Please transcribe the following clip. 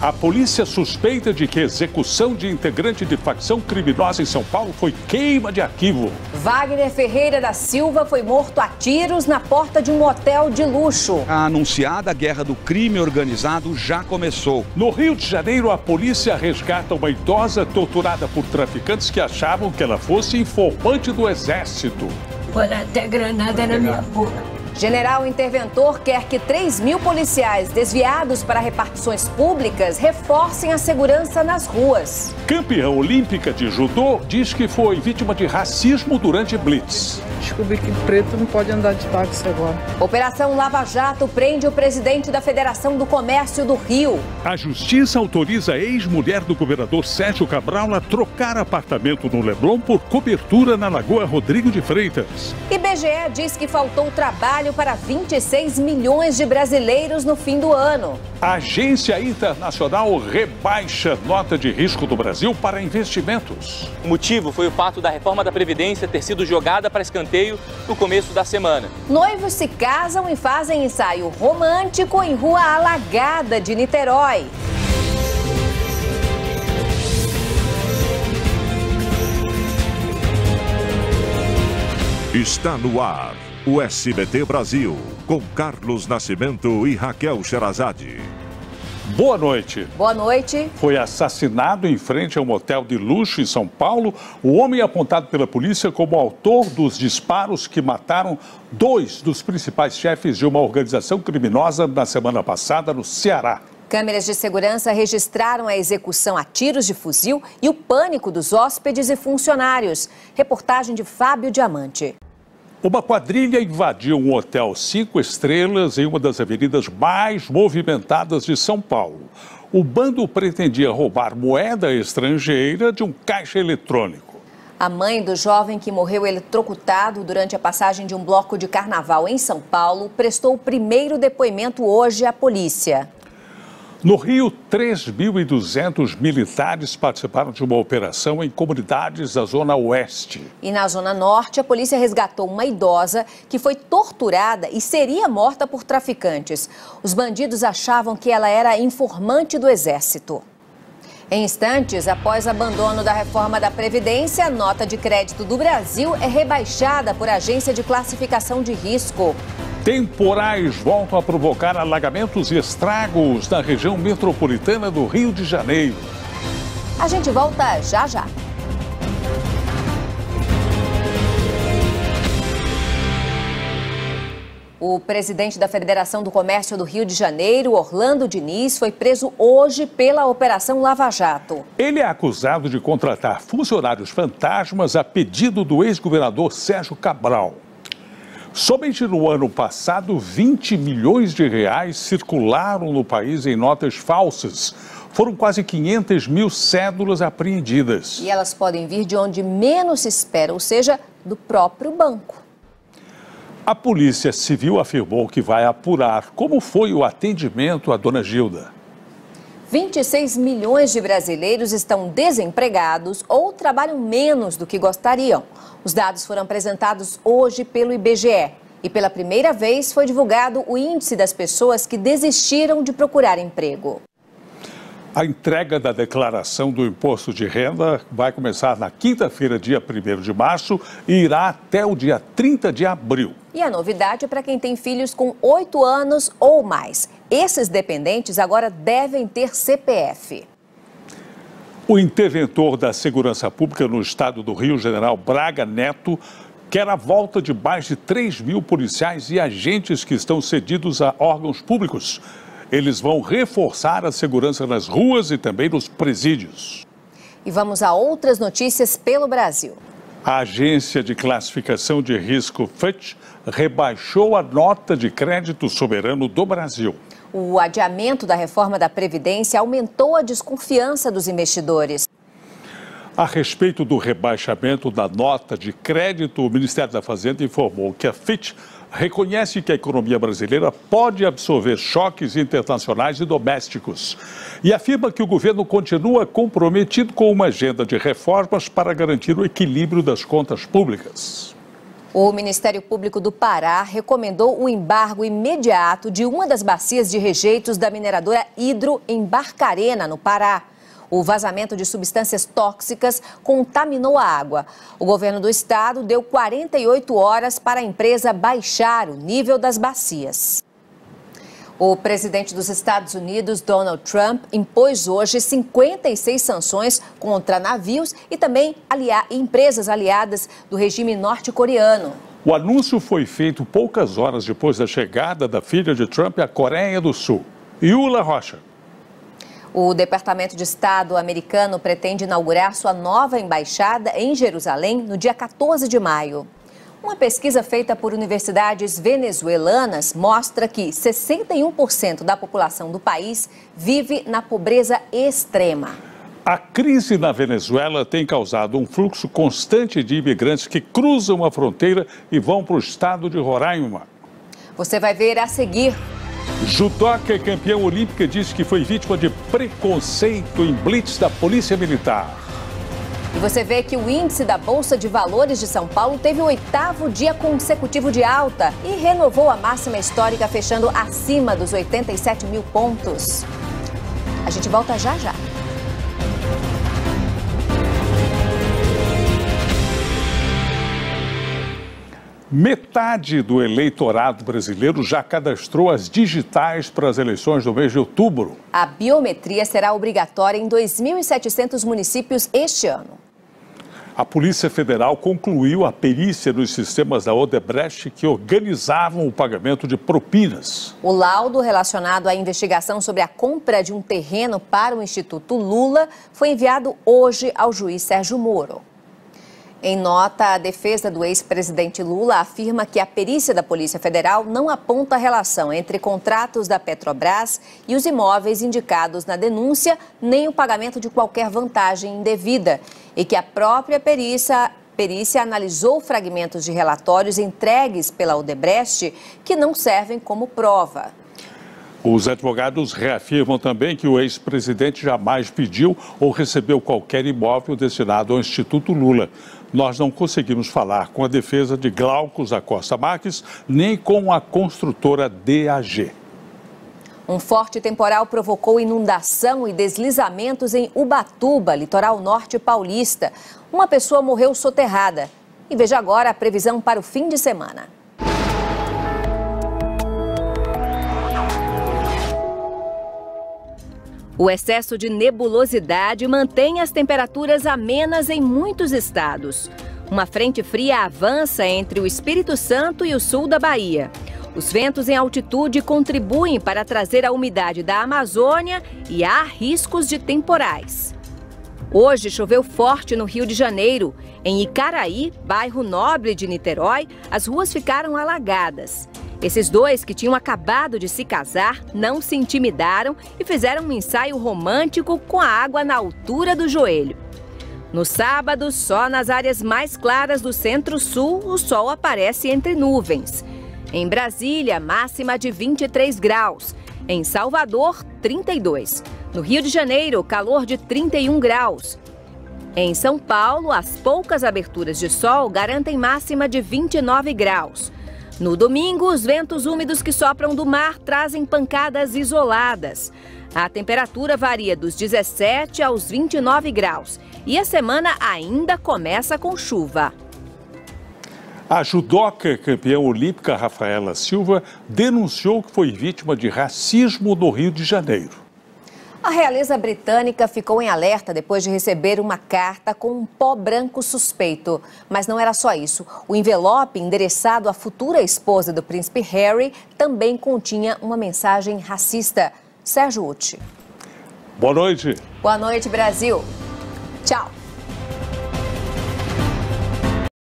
A polícia suspeita de que a execução de integrante de facção criminosa em São Paulo foi queima de arquivo. Wagner Ferreira da Silva foi morto a tiros na porta de um hotel de luxo. A anunciada guerra do crime organizado já começou. No Rio de Janeiro, a polícia resgata uma idosa torturada por traficantes que achavam que ela fosse informante do exército. Pôr até granada na minha boca. General interventor quer que 3 mil policiais desviados para repartições públicas reforcem a segurança nas ruas. Campeã olímpica de judô diz que foi vítima de racismo durante Blitz. Descobri que preto não pode andar de táxi agora. Operação Lava Jato prende o presidente da Federação do Comércio do Rio. A justiça autoriza a ex-mulher do governador Sérgio Cabral a trocar apartamento no Leblon por cobertura na Lagoa Rodrigo de Freitas. IBGE diz que faltou trabalho para 26 milhões de brasileiros no fim do ano. A Agência Internacional rebaixa nota de risco do Brasil para investimentos. O motivo foi o fato da reforma da Previdência ter sido jogada para escanteio no começo da semana. Noivos se casam e fazem ensaio romântico em rua alagada de Niterói. Está no ar o SBT Brasil, com Carlos Nascimento e Raquel Sherazade. Boa noite. Boa noite. Foi assassinado em frente a um motel de luxo em São Paulo. O homem apontado pela polícia como autor dos disparos que mataram dois dos principais chefes de uma organização criminosa na semana passada no Ceará. Câmeras de segurança registraram a execução a tiros de fuzil e o pânico dos hóspedes e funcionários. Reportagem de Fábio Diamante. Uma quadrilha invadiu um hotel cinco estrelas em uma das avenidas mais movimentadas de São Paulo. O bando pretendia roubar moeda estrangeira de um caixa eletrônico. A mãe do jovem que morreu eletrocutado durante a passagem de um bloco de carnaval em São Paulo prestou o primeiro depoimento hoje à polícia. No Rio, 3.200 militares participaram de uma operação em comunidades da Zona Oeste. E na Zona Norte, a polícia resgatou uma idosa que foi torturada e seria morta por traficantes. Os bandidos achavam que ela era informante do Exército. Em instantes, após abandono da reforma da Previdência, a nota de crédito do Brasil é rebaixada por agência de classificação de risco. Temporais voltam a provocar alagamentos e estragos na região metropolitana do Rio de Janeiro. A gente volta já já. O presidente da Federação do Comércio do Rio de Janeiro, Orlando Diniz, foi preso hoje pela Operação Lava Jato. Ele é acusado de contratar funcionários fantasmas a pedido do ex-governador Sérgio Cabral. Somente no ano passado, 20 milhões de reais circularam no país em notas falsas. Foram quase 500 mil cédulas apreendidas. E elas podem vir de onde menos se espera, ou seja, do próprio banco. A Polícia Civil afirmou que vai apurar como foi o atendimento à dona Gilda. 26 milhões de brasileiros estão desempregados ou trabalham menos do que gostariam. Os dados foram apresentados hoje pelo IBGE. E pela primeira vez foi divulgado o índice das pessoas que desistiram de procurar emprego. A entrega da declaração do imposto de renda vai começar na quinta-feira, dia 1 de março, e irá até o dia 30 de abril. E a novidade é para quem tem filhos com 8 anos ou mais. Esses dependentes agora devem ter CPF. O interventor da Segurança Pública no estado do Rio, General Braga Neto, quer a volta de mais de 3 mil policiais e agentes que estão cedidos a órgãos públicos. Eles vão reforçar a segurança nas ruas e também nos presídios. E vamos a outras notícias pelo Brasil. A agência de classificação de risco Fitch rebaixou a nota de crédito soberano do Brasil. O adiamento da reforma da Previdência aumentou a desconfiança dos investidores. A respeito do rebaixamento da nota de crédito, o Ministério da Fazenda informou que a Fitch reconhece que a economia brasileira pode absorver choques internacionais e domésticos e afirma que o governo continua comprometido com uma agenda de reformas para garantir o equilíbrio das contas públicas. O Ministério Público do Pará recomendou o embargo imediato de uma das bacias de rejeitos da mineradora Hidro em Barcarena, no Pará. O vazamento de substâncias tóxicas contaminou a água. O governo do estado deu 48 horas para a empresa baixar o nível das bacias. O presidente dos Estados Unidos, Donald Trump, impôs hoje 56 sanções contra navios e também alia empresas aliadas do regime norte-coreano. O anúncio foi feito poucas horas depois da chegada da filha de Trump à Coreia do Sul. Yula Rocha. O Departamento de Estado americano pretende inaugurar sua nova embaixada em Jerusalém no dia 14 de maio. Uma pesquisa feita por universidades venezuelanas mostra que 61% da população do país vive na pobreza extrema. A crise na Venezuela tem causado um fluxo constante de imigrantes que cruzam a fronteira e vão para o estado de Roraima. Você vai ver a seguir. Judoca campeã olímpica diz que foi vítima de preconceito em blitz da Polícia Militar. E você vê que o índice da Bolsa de Valores de São Paulo teve o oitavo dia consecutivo de alta e renovou a máxima histórica, fechando acima dos 87 mil pontos. A gente volta já já. Metade do eleitorado brasileiro já cadastrou as digitais para as eleições do mês de outubro. A biometria será obrigatória em 2.700 municípios este ano. A Polícia Federal concluiu a perícia nos sistemas da Odebrecht que organizavam o pagamento de propinas. O laudo relacionado à investigação sobre a compra de um terreno para o Instituto Lula foi enviado hoje ao juiz Sérgio Moro. Em nota, a defesa do ex-presidente Lula afirma que a perícia da Polícia Federal não aponta relação entre contratos da Petrobras e os imóveis indicados na denúncia, nem o pagamento de qualquer vantagem indevida, e que a própria perícia, perícia analisou fragmentos de relatórios entregues pela Odebrecht que não servem como prova. Os advogados reafirmam também que o ex-presidente jamais pediu ou recebeu qualquer imóvel destinado ao Instituto Lula nós não conseguimos falar com a defesa de Glaucus da Costa Marques, nem com a construtora DAG. Um forte temporal provocou inundação e deslizamentos em Ubatuba, litoral norte paulista. Uma pessoa morreu soterrada. E veja agora a previsão para o fim de semana. O excesso de nebulosidade mantém as temperaturas amenas em muitos estados. Uma frente fria avança entre o Espírito Santo e o sul da Bahia. Os ventos em altitude contribuem para trazer a umidade da Amazônia e há riscos de temporais. Hoje choveu forte no Rio de Janeiro. Em Icaraí, bairro nobre de Niterói, as ruas ficaram alagadas. Esses dois, que tinham acabado de se casar, não se intimidaram e fizeram um ensaio romântico com a água na altura do joelho. No sábado, só nas áreas mais claras do centro-sul, o sol aparece entre nuvens. Em Brasília, máxima de 23 graus. Em Salvador, 32. No Rio de Janeiro, calor de 31 graus. Em São Paulo, as poucas aberturas de sol garantem máxima de 29 graus. No domingo, os ventos úmidos que sopram do mar trazem pancadas isoladas. A temperatura varia dos 17 aos 29 graus e a semana ainda começa com chuva. A judoca campeã olímpica Rafaela Silva denunciou que foi vítima de racismo no Rio de Janeiro. A realeza britânica ficou em alerta depois de receber uma carta com um pó branco suspeito. Mas não era só isso. O envelope endereçado à futura esposa do príncipe Harry também continha uma mensagem racista. Sérgio Uti. Boa noite. Boa noite, Brasil. Tchau.